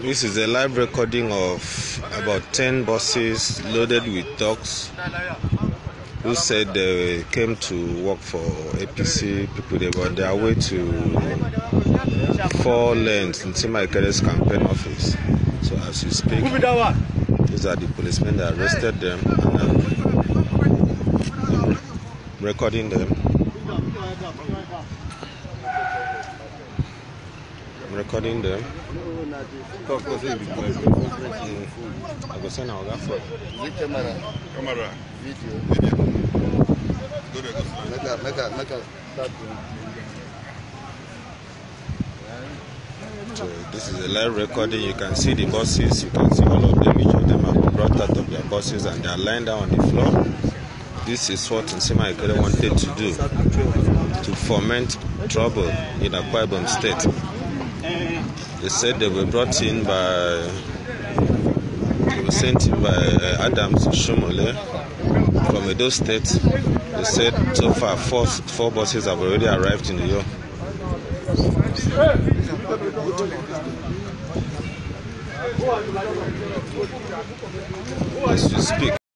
This is a live recording of about 10 buses loaded with dogs who said they came to work for APC people. They were on their way to four lanes in Nsima Ekere's campaign office. So as we speak, these are the policemen that arrested them and I'm recording them. Recording them. I go send our camera, Camera, video. Make a, make a, make a start. So this is a live recording. You can see the buses. You can see all of them. Each of them have brought out of their buses and they are lying down on the floor. This is what Nsima Ekere wanted to do to foment trouble in Akwa Ibom State. They said they were brought in by, they were sent in by uh, Adams Shumole from Edo State. They said so far four, four buses have already arrived in New York. As we speak.